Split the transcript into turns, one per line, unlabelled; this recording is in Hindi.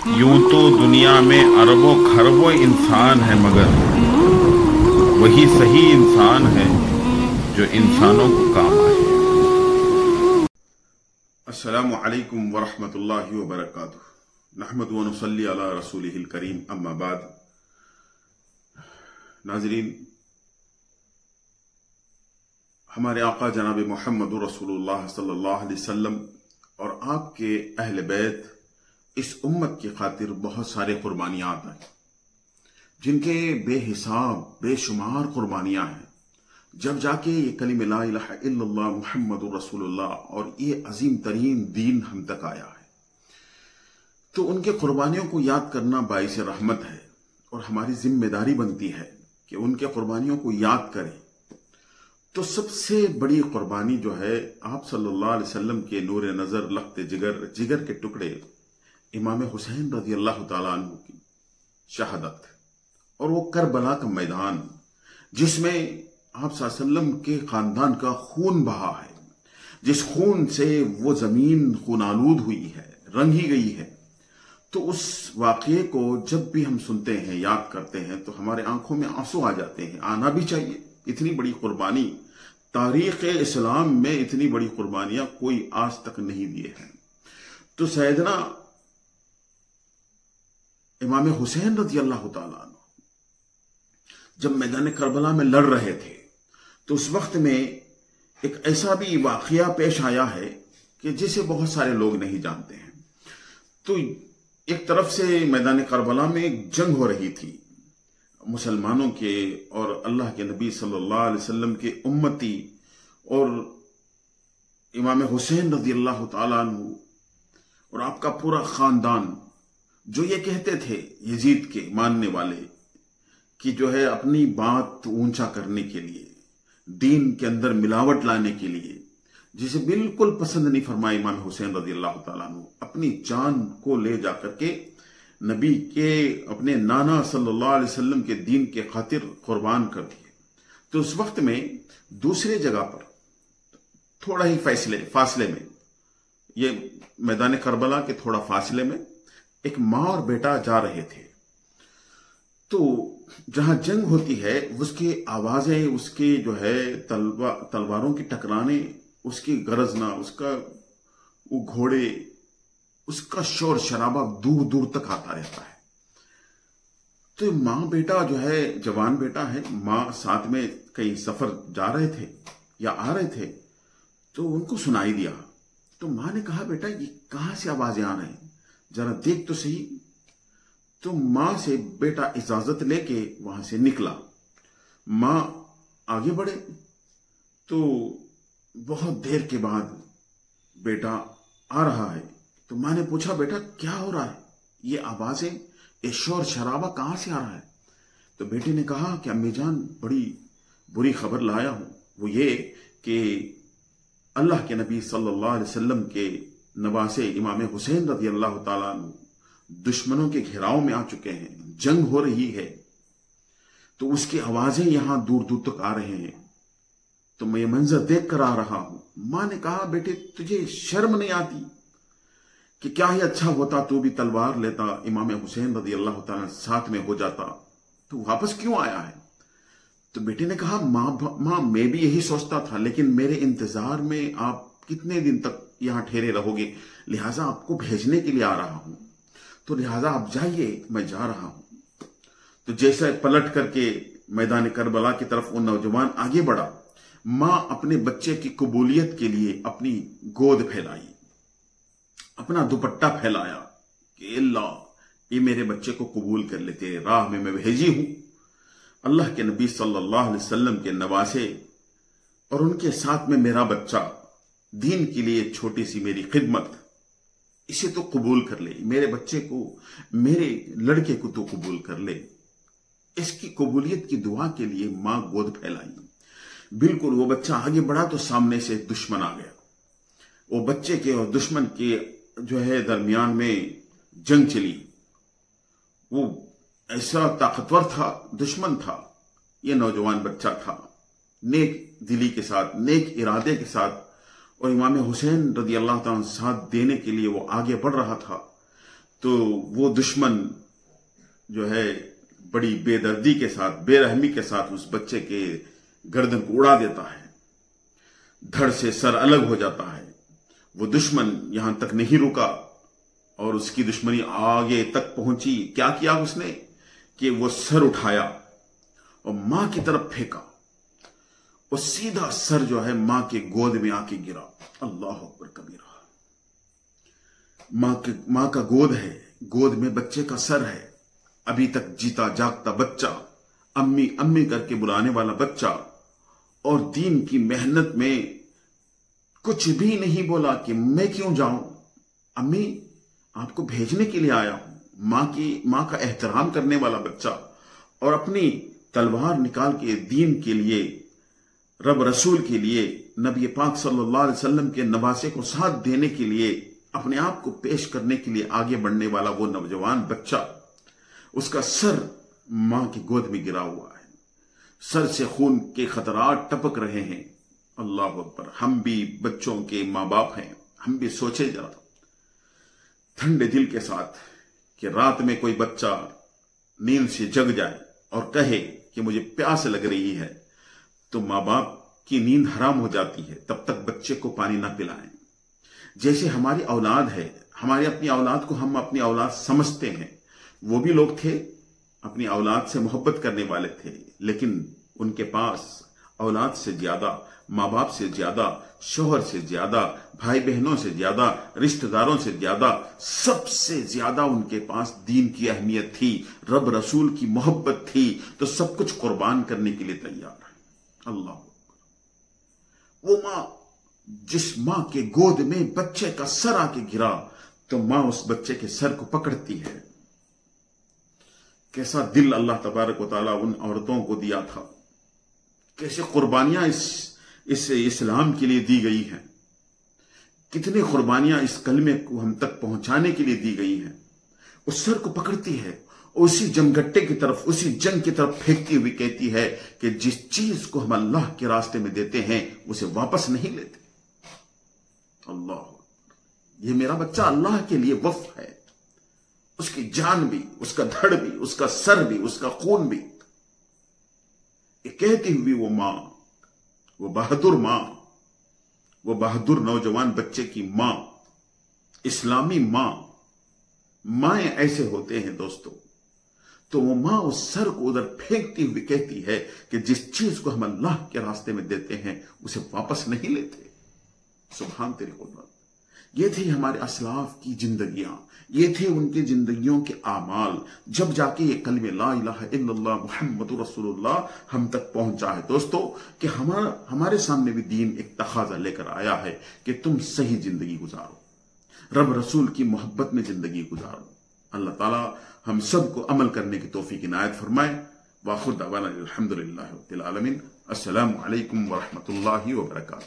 यूँ तो दुनिया में अरबों खरबों इंसान है मगर वही सही इंसान है जो इंसानों को काम आए। अस्सलाम वालेकुम वरहमतुल्लाहि व बरकातुहू नहमद अला रसूलिहिल करीम। अम्मा बाद। नाजरीन, हमारे आका जनाब मोहम्मद रसूलुल्लाह सल्लल्लाहु अलैहि वसल्लम और आपके अहल बैत इस उम्मत की खातिर बहुत सारे कुर्बानियात हैं, जिनके बेहिसाब, बेशुमार कुर्बानियाँ हैं। जब जाके ये कलीम ला मुहम्मद रसूलुल्लाह और ये अजीम तरीन दीन हम तक आया है तो उनके कुर्बानियों को याद करना बाइस रहमत है और हमारी ज़िम्मेदारी बनती है कि उनके कुर्बानियों को याद करें। तो सबसे बड़ी कुर्बानी जो है, आप सल्लल्लाहु अलैहि वसल्लम के नूर नज़र लखते जिगर जिगर के टुकड़े इमाम हुसैन रज़ी अल्लाह की शहादत और वो करबला का मैदान, जिसमें आप वसल्लम के खानदान का खून बहा है, जिस खून से वो ज़मीन खून आलूद हुई है, रंगी गई है तो उस वाक्य को जब भी हम सुनते हैं, याद करते हैं तो हमारे आँखों में आँसू आ जाते हैं, आना भी चाहिए। इतनी बड़ी कुर्बानी, तारीख इस्लाम में इतनी बड़ी कुर्बानियाँ कोई आज तक नहीं दिए हैं। तो सैदना इमाम हुसैन रज़ी अल्लाह जब मैदान करबला में लड़ रहे थे तो उस वक्त में एक ऐसा भी वाकया पेश आया है कि जिसे बहुत सारे लोग नहीं जानते हैं। तो एक तरफ़ से मैदान करबला में एक जंग हो रही थी, मुसलमानों के और अल्लाह के नबी सल्लल्लाहु अलैहि वसल्लम के उम्मती और इमाम हुसैन रज़ी अल्लाह तु और आपका पूरा खानदान जो ये कहते थे, यजीद के, मानने वाले, कि जो है अपनी बात ऊँचा करने के लिए, दीन के अंदर मिलावट लाने के लिए, जिसे बिल्कुल पसंद नहीं फरमाया इमाम हुसैन रज़ी अल्लाह तु अपनी जान को ले जाकर के नबी के, अपने नाना सल्लल्लाहु अलैहि वसल्लम के दीन के खातिर कुर्बान कर दिए। तो उस वक्त में दूसरे जगह पर, थोड़ा ही फैसले, फासले में, ये मैदान करबला के थोड़ा फासले में एक माँ और बेटा जा रहे थे। तो जहाँ जंग होती है, उसकी आवाज़ें, उसके जो है तलवा, तलवारों की टकराने, उसकी गरजना, उसका वो घोड़े, उसका शोर शराबा दूर दूर तक आता रहता है। तो माँ बेटा जो है, जवान बेटा है, माँ साथ में कहीं सफ़र जा रहे थे या आ रहे थे तो उनको सुनाई दिया। तो माँ ने कहा, बेटा, ये कहाँ से आवाज़ें आ रहे जरा देख तो सही। तो माँ से बेटा इजाज़त लेके वहाँ से निकला। माँ आगे बढ़े। तो बहुत देर के बाद बेटा आ रहा है। तो माँ ने पूछा, बेटा, क्या हो रहा है? ये आवाज़ें, ये शोर शराबा कहाँ से आ रहा है? तो बेटे ने कहा, कि अम्मी जान, बड़ी बुरी खबर लाया हूँ। वो ये कि अल्लाह के नबी सल्लल्लाहु अलैहि वसल्लम के नवासे इमाम हुसैन रज़ी अल्लाह तला दुश्मनों के घेराव में आ चुके हैं, जंग हो रही है तो उसकी आवाज़ें यहाँ दूर दूर तक आ रहे हैं। तो मैं ये मंजर देख कर आ रहा हूँ। माँ ने कहा, बेटे, तुझे शर्म नहीं आती कि क्या ही अच्छा होता, तू भी तलवार लेता, इमाम हुसैन रज़ी अल्लाह साथ में हो जाता तो वापस क्यों आया है? तो बेटे ने कहा, माँ माँ, मैं भी यही सोचता था, लेकिन मेरे इंतज़ार में आप कितने दिन तक यहाँ ठहरे रहोगे। लिहाजा आपको भेजने के लिए आ रहा हूँ। तो लिहाजा आप जाइए, मैं जा रहा हूँ। तो जैसे पलट करके मैदान करबला की तरफ़ वो नौजवान आगे बढ़ा। माँ अपने बच्चे की कबूलियत के लिए अपनी गोद फैलाई। अपना दुपट्टा फैलाया। कि अल्लाह, ये मेरे बच्चे को कबूल कर लेते, राह में मैं भेजी हूँ। अल्लाह के नबी सल्लल्लाहु अलैहि वसल्लम के नवासे और उनके साथ में मेरा बच्चा दीन के लिए छोटी सी मेरी खिदमत। इसे तो कबूल कर ले। मेरे बच्चे को, मेरे लड़के को तो कबूल कर ले। इसकी कबूलियत की दुआ के लिए माँ गोद फैलाई। बिल्कुल वो बच्चा आगे बढ़ा तो सामने से दुश्मन आ गया। वो बच्चे के और दुश्मन के जो है दरमियान में जंग चली। वो ऐसा ताकतवर था, दुश्मन था। ये नौजवान बच्चा था। नेक दिली के साथ, नेक इरादे के साथ और इमाम हुसैन रदी अल्लाह साथ देने के लिए वो आगे बढ़ रहा था तो वो दुश्मन जो है बड़ी बेदर्दी के साथ, बेरहमी के साथ उस बच्चे के गर्दन को उड़ा देता है। धड़ से सर अलग हो जाता है। वो दुश्मन यहाँ तक नहीं रुका और उसकी दुश्मनी आगे तक पहुँची। क्या किया उसने? कि वो सर उठाया और माँ की तरफ़ फेंका। और सीधा सर जो है माँ के गोद में आके गिरा। अल्लाह अकबर कबीरा। माँ के, माँ का गोद है, गोद में बच्चे का सर है। अभी तक जीता जागता बच्चा, अम्मी अम्मी करके बुलाने वाला बच्चा, और दीन की मेहनत में कुछ भी नहीं बोला कि मैं क्यों जाऊँ? अम्मी, आपको भेजने के लिए आया हूँ। माँ की, माँ का एहतराम करने वाला बच्चा, और अपनी तलवार निकाल के दीन के लिए रब रसूल के लिए, नबी पाक सल्लल्लाहु अलैहि वसल्लम के नवासे को साथ देने के लिए, अपने आप को पेश करने के लिए आगे बढ़ने वाला वो नौजवान बच्चा, उसका सर माँ की गोद में गिरा हुआ है। सर से खून के खतरात टपक रहे हैं। अल्लाह अकबर। हम भी बच्चों के माँ बाप हैं। हम भी सोचे जरा ठंडे दिल के साथ कि रात में कोई बच्चा नींद से जग जाए और कहे कि मुझे प्यास लग रही है। तो माँ बाप की नींद हराम हो जाती है। तब तक बच्चे को पानी ना पिलाएँ। जैसे हमारी औलाद है, हमारी अपनी औलाद को हम अपनी औलाद समझते हैं। वो भी लोग थे, अपनी औलाद से मोहब्बत करने वाले थे, लेकिन उनके पास औलाद से ज़्यादा माँ बाप से ज़्यादा, शोहर से ज़्यादा भाई बहनों से ज़्यादा, रिश्तेदारों से ज़्यादा, सबसे ज़्यादा उनके पास दीन की अहमियत थी रब रसूल की मोहब्बत थी। तो सब कुछ कुर्बान करने के लिए तैयार है। अल्लाह वो माँ जिस माँ के गोद में बच्चे का सर आके गिरा तो माँ उस बच्चे के सर को पकड़ती है। कैसा दिल अल्लाह तबारक वाली उन औरतों को दिया था। कैसे कुर्बानियाँ इस इस इस्लाम के लिए दी गई हैं। कितनी कुर्बानियाँ इस कलमे को हम तक पहुँचाने के लिए दी गई हैं। उस सर को पकड़ती है उसी जमगट्टे की तरफ़, उसी जंग की तरफ़ फेंकती हुई कहती है कि जिस चीज़ को हम अल्लाह के रास्ते में देते हैं, उसे वापस नहीं लेते। अल्लाह ये मेरा बच्चा अल्लाह के लिए वफ है। उसकी जान भी, उसका धड़ भी, उसका सर भी, उसका खून भी। ये कहती हुई वो माँ, वो बहादुर माँ, वो बहादुर नौजवान बच्चे की माँ, इस्लामी माँ, माए ऐसे होते हैं दोस्तों। तो वो माँ उस सर को उधर फेंकती हुई कहती है कि जिस चीज़ को हम अल्लाह के रास्ते में देते हैं, उसे वापस नहीं लेते। सुबहान तेरी कुदरत। ये थी हमारे असलाफ की जिंदगियाँ। ये थे उनकी जिंदगियों के आमाल। जब जाके ये कलम ला मोहम्मद रसूलुल्लाह हम तक पहुँचा है दोस्तों, कि हमारा, हमारे सामने भी दीन एक तकाजा लेकर आया है कि तुम सही ज़िंदगी गुजारो। रब रसूल की मोहब्बत में ज़िंदगी गुजारो। अल्लाह ताला हम सबको अमल करने की तोफ़ी की नायत फरमाए वाखुद अलहमदिल्ला असलकम वरहमल वर्का